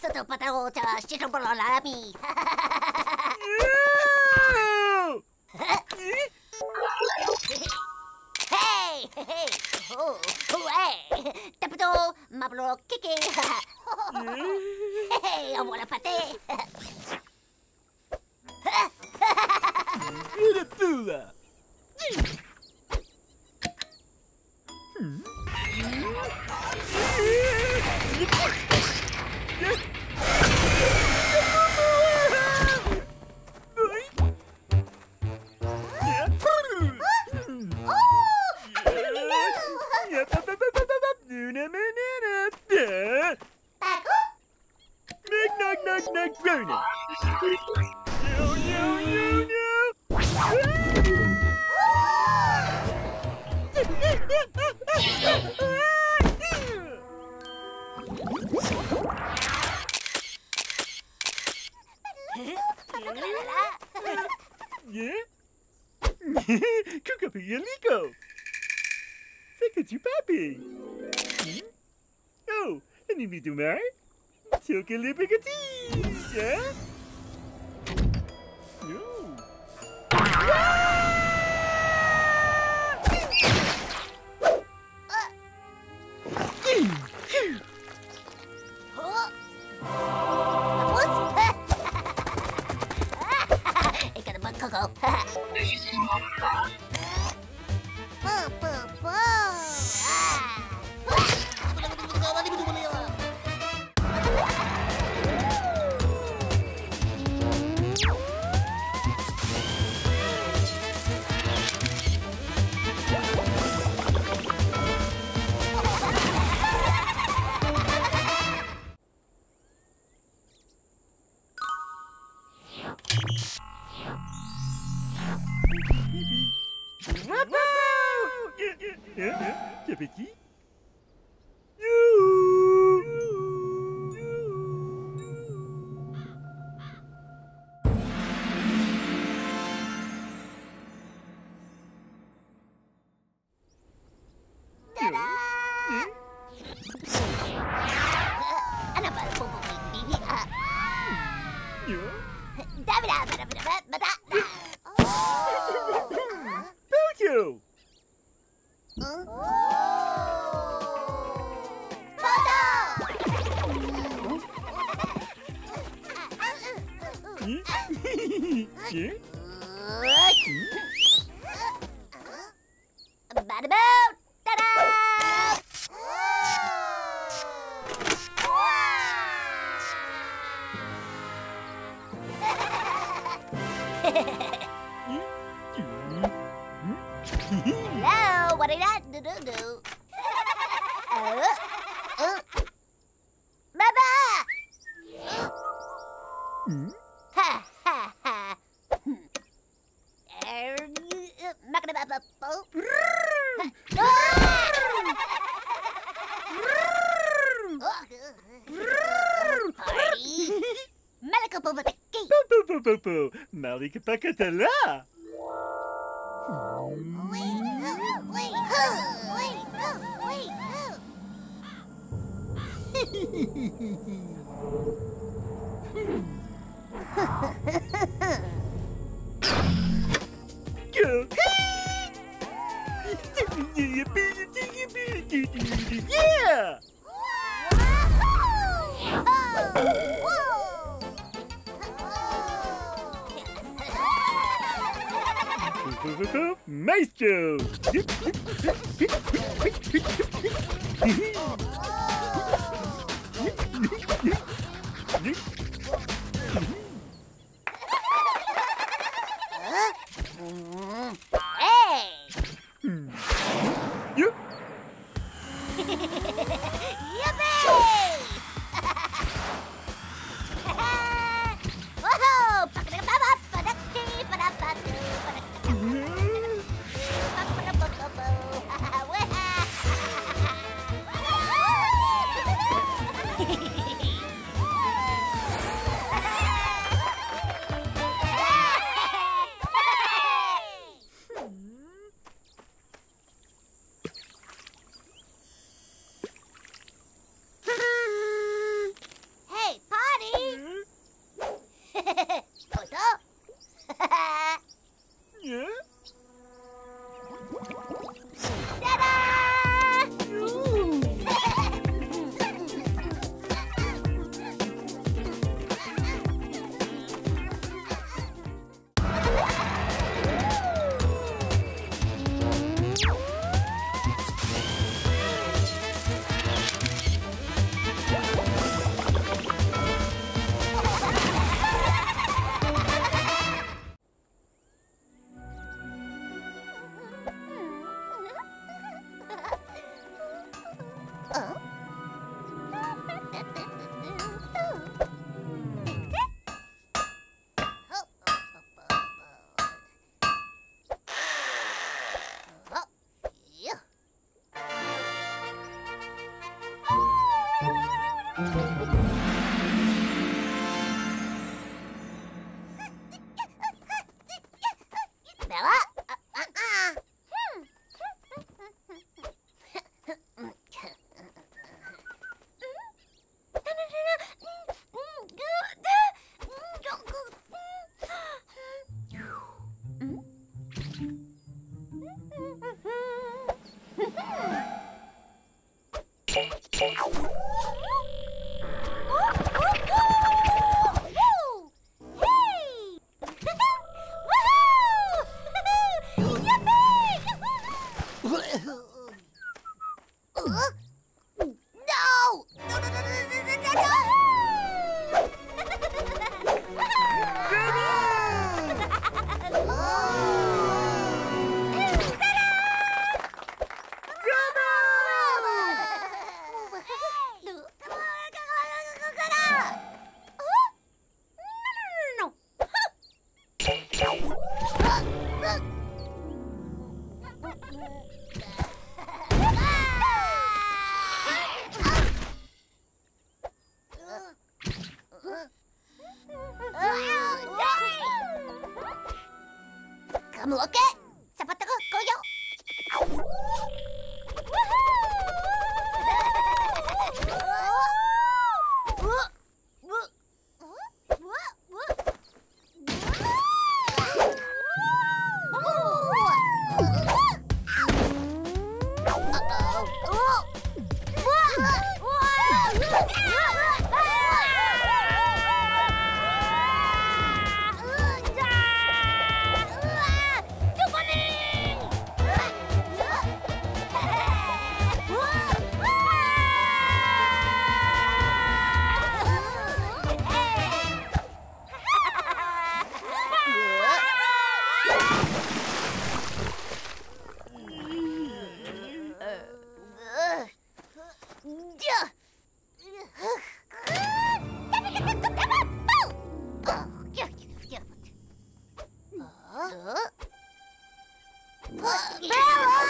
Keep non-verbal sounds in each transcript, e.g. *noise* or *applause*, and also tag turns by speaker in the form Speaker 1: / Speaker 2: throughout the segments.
Speaker 1: Să te-o pătă o ceaș, friend. la mi.
Speaker 2: Yeah? Cuca Pilico! Fica de papi! Oh, anime do mar? Tilka Libigati! Yeah? No!
Speaker 1: go.
Speaker 2: Wouhou Québec Hm?
Speaker 1: Bada what hm? did that do do do? uh, a boat. Party! Malakapapataki!
Speaker 2: Poo-poo-poo-poo-poo! Malikapakatala!
Speaker 1: Wait! Wait! Wait! Wait!
Speaker 2: Hehehehe yeah! *laughs* Maestro! *laughs*
Speaker 1: Uh, Oh, Kamu look Cepat Bela!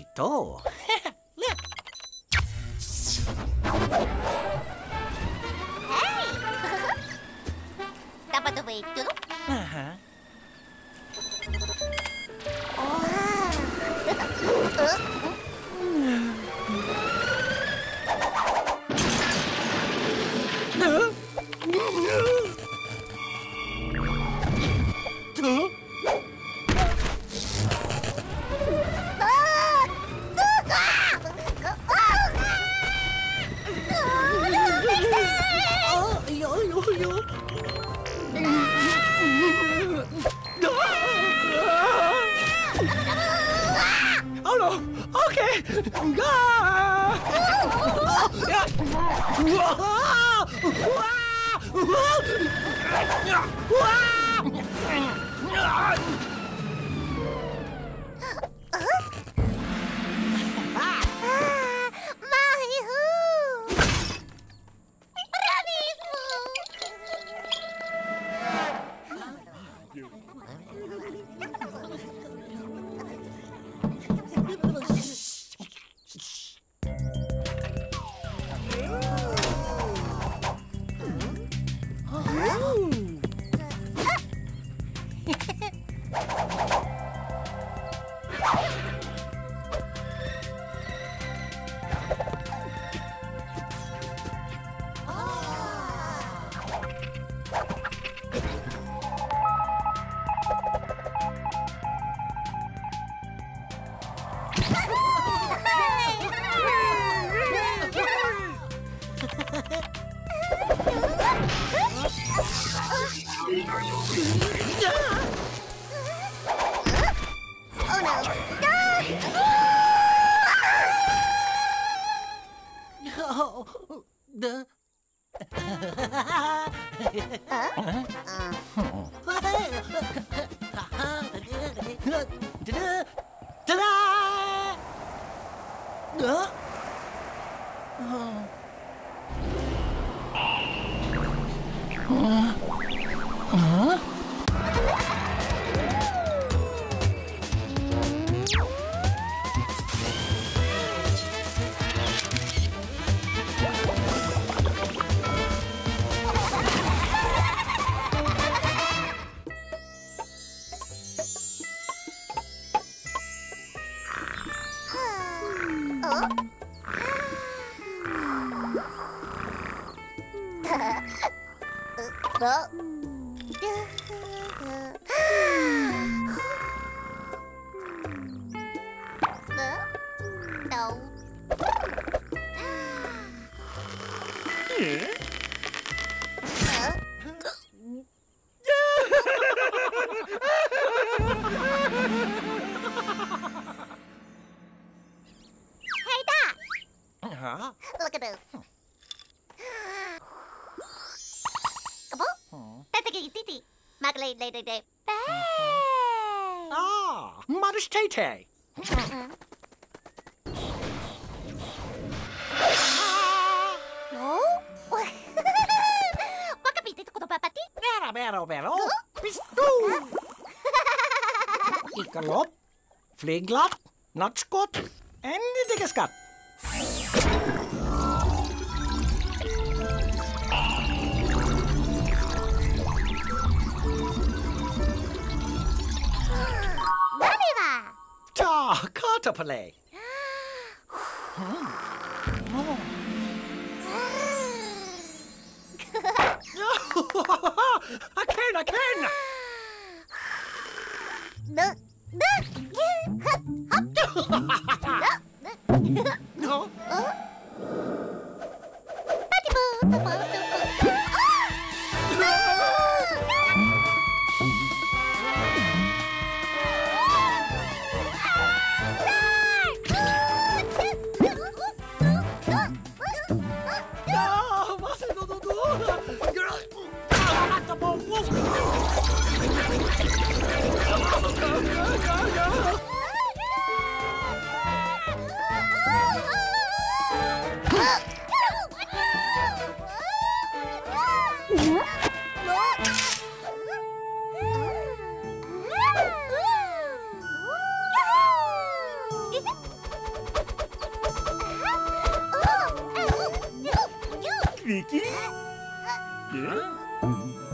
Speaker 3: Tak
Speaker 1: Hey. Tapa the way to.
Speaker 3: Uh huh.
Speaker 1: Oh.
Speaker 3: Ja, ja, ja. Hallo, okay. ah,
Speaker 1: Oh.
Speaker 3: Ta-da! Huh?
Speaker 1: Oh. No. day, day. Bay!
Speaker 3: Ah, Muddish Tay Tay. Vera, vera, vera. Pistol. Ikalopp, flyglapp, and en. Ah, caterpillar. I can, I can.
Speaker 1: No.
Speaker 3: No.
Speaker 1: no.
Speaker 3: Jacobo Wolf.